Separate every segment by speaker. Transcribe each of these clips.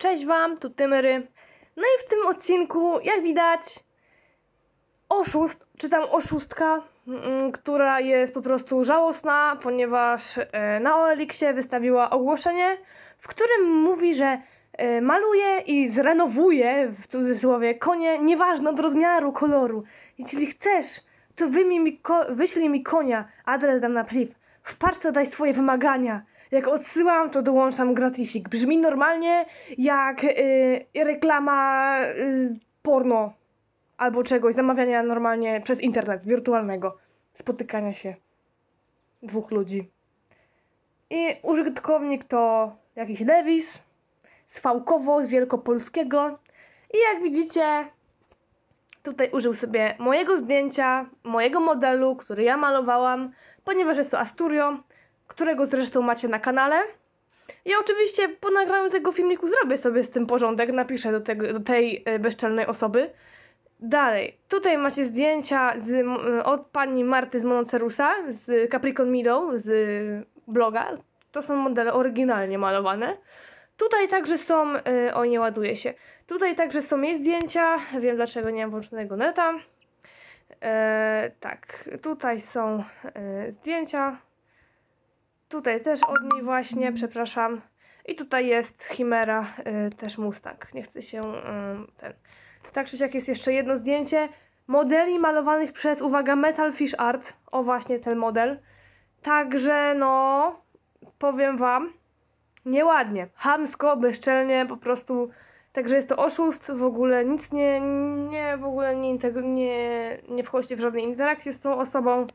Speaker 1: Cześć Wam, tu Tymery. No i w tym odcinku, jak widać, oszust, czy tam oszustka, mm, która jest po prostu żałosna, ponieważ e, na OLX-ie wystawiła ogłoszenie, w którym mówi, że e, maluje i zrenowuje, w cudzysłowie, konie, nieważne od rozmiaru, koloru. Jeśli chcesz, to wyjmij mi ko- wyślij mi konia, adres dam na priv. W parce daj swoje wymagania. Jak odsyłam, to dołączam gratisik. Brzmi normalnie jak y, reklama y, porno albo czegoś, zamawiania normalnie przez internet, wirtualnego. Spotykania się dwóch ludzi. I użytkownik to jakiś Lewis z Fałkowo, z Wielkopolskiego. I jak widzicie, tutaj użył sobie mojego zdjęcia, mojego modelu, który ja malowałam, ponieważ jest to Asturio, którego zresztą macie na kanale. I oczywiście po nagraniu tego filmiku zrobię sobie z tym porządek, napiszę do, tego, do tej e, bezczelnej osoby. Dalej, tutaj macie zdjęcia z, od pani Marty z Monocerusa, z Capricorn Meadow, z bloga. To są modele oryginalnie malowane. Tutaj także są, y, o nie ładuje się, tutaj także są jej zdjęcia, wiem dlaczego nie mam włączonego neta. E, tak, tutaj są e, zdjęcia, tutaj też od niej właśnie, przepraszam. I tutaj jest Chimera, e, też Mustang, nie chcę się e, ten... Tak czy siak jest jeszcze jedno zdjęcie modeli malowanych przez, uwaga, Metal Fish Art, o właśnie ten model. Także no, powiem wam, nieładnie, hamsko, bezczelnie, po prostu. Także jest to oszust, w ogóle nic nie, nie w ogóle nie, nie, nie wchodzi w żadnej interakcje z tą osobą.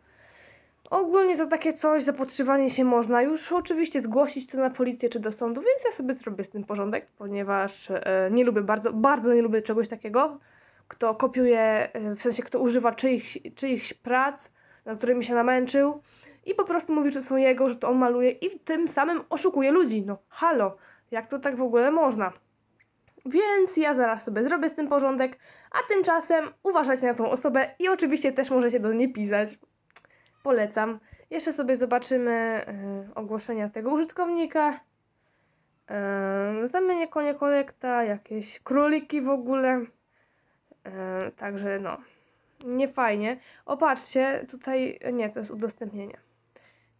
Speaker 1: Ogólnie za takie coś zapotrzebowanie się można już oczywiście zgłosić to na policję czy do sądu, więc ja sobie zrobię z tym porządek, ponieważ e, nie lubię bardzo, bardzo nie lubię czegoś takiego. Kto kopiuje, e, w sensie kto używa czyichś, czyichś prac, na którymi się namęczył i po prostu mówi, że są jego, że to on maluje i tym samym oszukuje ludzi. No halo, jak to tak w ogóle można? Więc ja zaraz sobie zrobię z tym porządek, a tymczasem uważajcie na tą osobę i oczywiście też możecie do niej pisać. Polecam. Jeszcze sobie zobaczymy y, ogłoszenia tego użytkownika. Yy, zamienię konie kolekta, jakieś króliki w ogóle. Yy, także no, nie fajnie. Opatrzcie, tutaj, nie, to jest udostępnienie.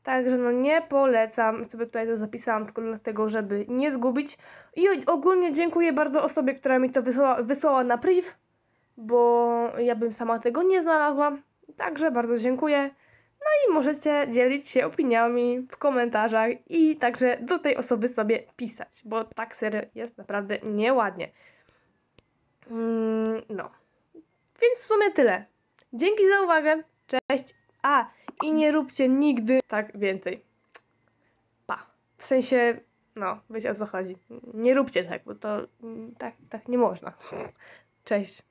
Speaker 1: Także no nie polecam, sobie tutaj to zapisałam tylko dlatego, żeby nie zgubić. I ogólnie dziękuję bardzo osobie, która mi to wysłała, wysłała na priv, bo ja bym sama tego nie znalazła. Także bardzo dziękuję. No i możecie dzielić się opiniami w komentarzach i także do tej osoby sobie pisać, bo tak serio jest naprawdę nieładnie. Mm, no. Więc w sumie tyle. Dzięki za uwagę. Cześć. A, i nie róbcie nigdy tak więcej. Pa. W sensie, no, wiecie o co chodzi. Nie róbcie tak, bo to mm, tak, tak nie można. Cześć.